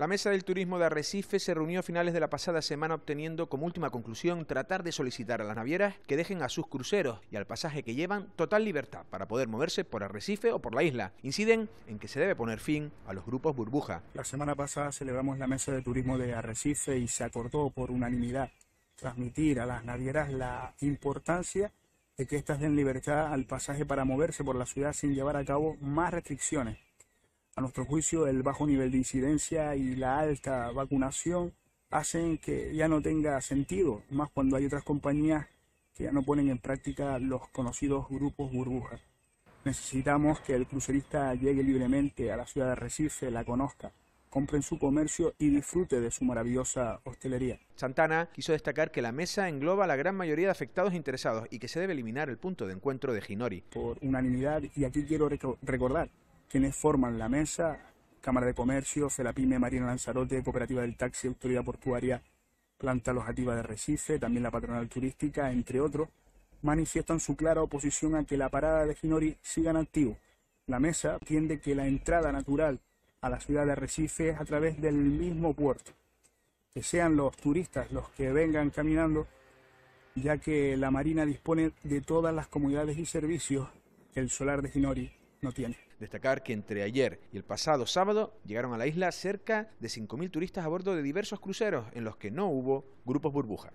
La Mesa del Turismo de Arrecife se reunió a finales de la pasada semana obteniendo como última conclusión tratar de solicitar a las navieras que dejen a sus cruceros y al pasaje que llevan total libertad para poder moverse por Arrecife o por la isla. Inciden en que se debe poner fin a los grupos burbuja. La semana pasada celebramos la Mesa de Turismo de Arrecife y se acordó por unanimidad transmitir a las navieras la importancia de que éstas den libertad al pasaje para moverse por la ciudad sin llevar a cabo más restricciones. A nuestro juicio, el bajo nivel de incidencia y la alta vacunación hacen que ya no tenga sentido, más cuando hay otras compañías que ya no ponen en práctica los conocidos grupos burbujas. Necesitamos que el crucerista llegue libremente a la ciudad de Recife, la conozca, compre en su comercio y disfrute de su maravillosa hostelería. Santana quiso destacar que la mesa engloba a la gran mayoría de afectados e interesados y que se debe eliminar el punto de encuentro de Ginori. Por unanimidad, y aquí quiero recordar quienes forman la mesa, Cámara de Comercio, Felapime, Marina Lanzarote, Cooperativa del Taxi, Autoridad Portuaria, Planta Alojativa de Recife, también la Patronal Turística, entre otros, manifiestan su clara oposición a que la parada de Ginori siga en activo. La mesa entiende que la entrada natural a la ciudad de Recife a través del mismo puerto. Que sean los turistas los que vengan caminando, ya que la Marina dispone de todas las comodidades y servicios que el solar de Ginori no tiene. Destacar que entre ayer y el pasado sábado llegaron a la isla cerca de 5.000 turistas a bordo de diversos cruceros en los que no hubo grupos burbuja.